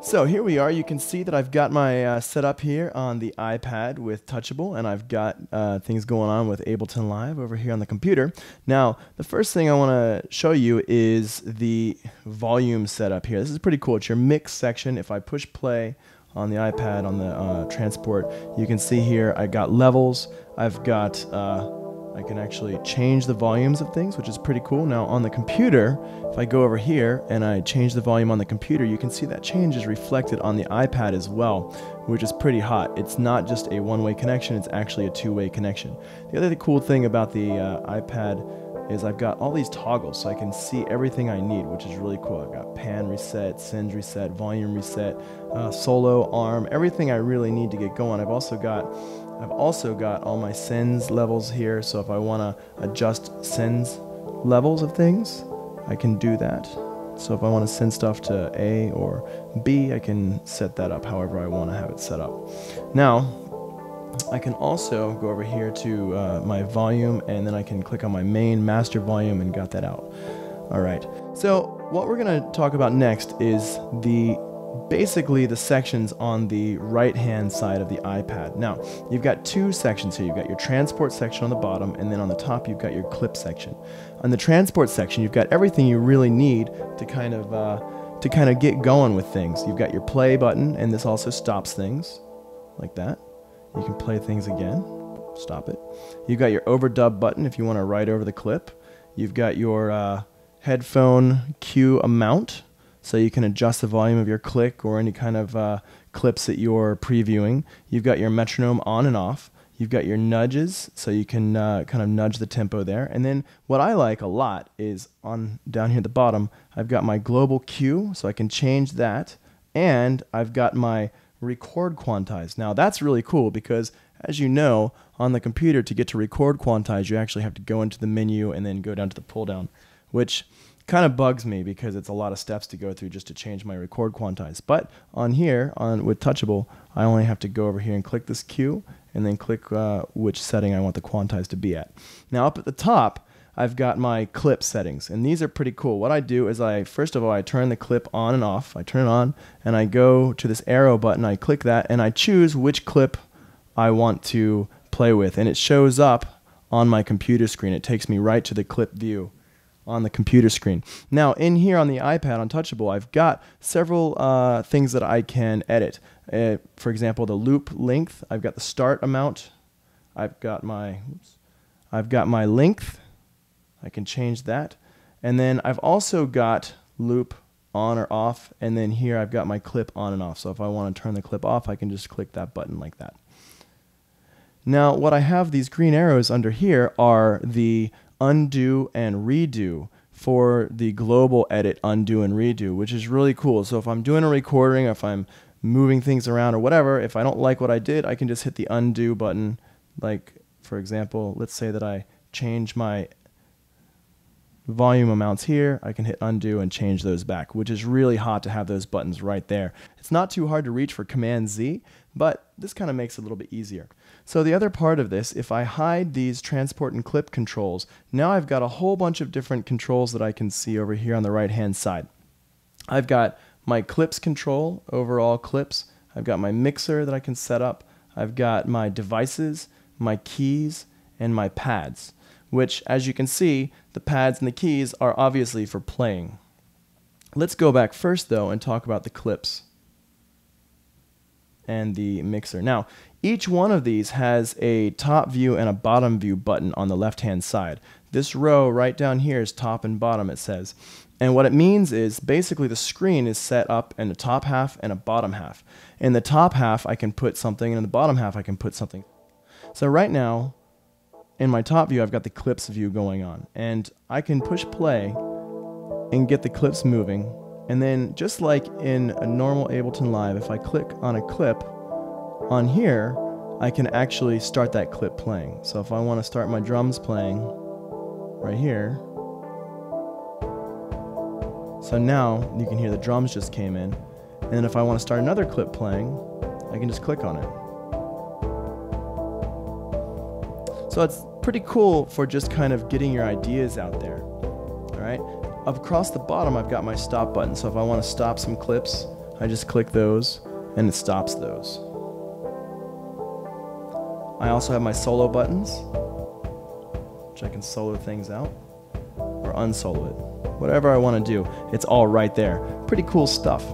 So here we are. You can see that I've got my uh, setup here on the iPad with Touchable, and I've got uh, things going on with Ableton Live over here on the computer. Now, the first thing I want to show you is the volume setup here. This is pretty cool. It's your mix section. If I push play on the iPad on the uh, transport, you can see here I got levels. I've got uh, I can actually change the volumes of things, which is pretty cool. Now on the computer, if I go over here and I change the volume on the computer, you can see that change is reflected on the iPad as well, which is pretty hot. It's not just a one-way connection, it's actually a two-way connection. The other cool thing about the uh, iPad is I've got all these toggles so I can see everything I need, which is really cool. I've got pan reset, send reset, volume reset, uh, solo, arm, everything I really need to get going. I've also got I've also got all my sends levels here, so if I want to adjust sends levels of things, I can do that. So if I want to send stuff to A or B, I can set that up however I want to have it set up. Now, I can also go over here to uh, my volume and then I can click on my main master volume and got that out. All right, so what we're gonna talk about next is the basically the sections on the right hand side of the iPad. Now, you've got two sections here. You've got your transport section on the bottom, and then on the top, you've got your clip section. On the transport section, you've got everything you really need to kind of uh, to kind of get going with things. You've got your play button, and this also stops things like that. You can play things again, stop it. You've got your overdub button if you want to write over the clip. You've got your uh, headphone cue amount so you can adjust the volume of your click or any kind of uh, clips that you're previewing. You've got your metronome on and off. You've got your nudges, so you can uh, kind of nudge the tempo there. And then what I like a lot is on down here at the bottom, I've got my global cue, so I can change that. And I've got my record quantize. Now that's really cool because as you know, on the computer to get to record quantize, you actually have to go into the menu and then go down to the pull down, which kind of bugs me because it's a lot of steps to go through just to change my record quantize. But on here, on with Touchable, I only have to go over here and click this cue and then click uh, which setting I want the quantize to be at. Now up at the top, I've got my clip settings, and these are pretty cool. What I do is I, first of all, I turn the clip on and off. I turn it on, and I go to this arrow button, I click that, and I choose which clip I want to play with, and it shows up on my computer screen. It takes me right to the clip view on the computer screen. Now, in here on the iPad on Touchable, I've got several uh, things that I can edit. Uh, for example, the loop length. I've got the start amount. I've got my, oops, I've got my length. I can change that. And then I've also got loop on or off. And then here I've got my clip on and off. So if I want to turn the clip off, I can just click that button like that. Now, what I have these green arrows under here are the undo and redo for the global edit undo and redo, which is really cool. So if I'm doing a recording, if I'm moving things around or whatever, if I don't like what I did, I can just hit the undo button. Like, for example, let's say that I change my volume amounts here, I can hit undo and change those back, which is really hot to have those buttons right there. It's not too hard to reach for Command Z, but this kind of makes it a little bit easier. So the other part of this, if I hide these transport and clip controls, now I've got a whole bunch of different controls that I can see over here on the right hand side. I've got my clips control, overall clips. I've got my mixer that I can set up. I've got my devices, my keys, and my pads, which as you can see, the pads and the keys are obviously for playing. Let's go back first though and talk about the clips and the mixer. Now, each one of these has a top view and a bottom view button on the left hand side. This row right down here is top and bottom, it says. And what it means is basically the screen is set up in a top half and a bottom half. In the top half, I can put something, and in the bottom half, I can put something. So right now, in my top view, I've got the clips view going on. And I can push play and get the clips moving. And then just like in a normal Ableton Live, if I click on a clip, on here, I can actually start that clip playing. So if I want to start my drums playing right here, so now you can hear the drums just came in. And then if I want to start another clip playing, I can just click on it. So it's pretty cool for just kind of getting your ideas out there. All right. Across the bottom, I've got my stop button. So if I want to stop some clips, I just click those and it stops those. I also have my solo buttons, which I can solo things out or unsolo it. Whatever I want to do, it's all right there. Pretty cool stuff.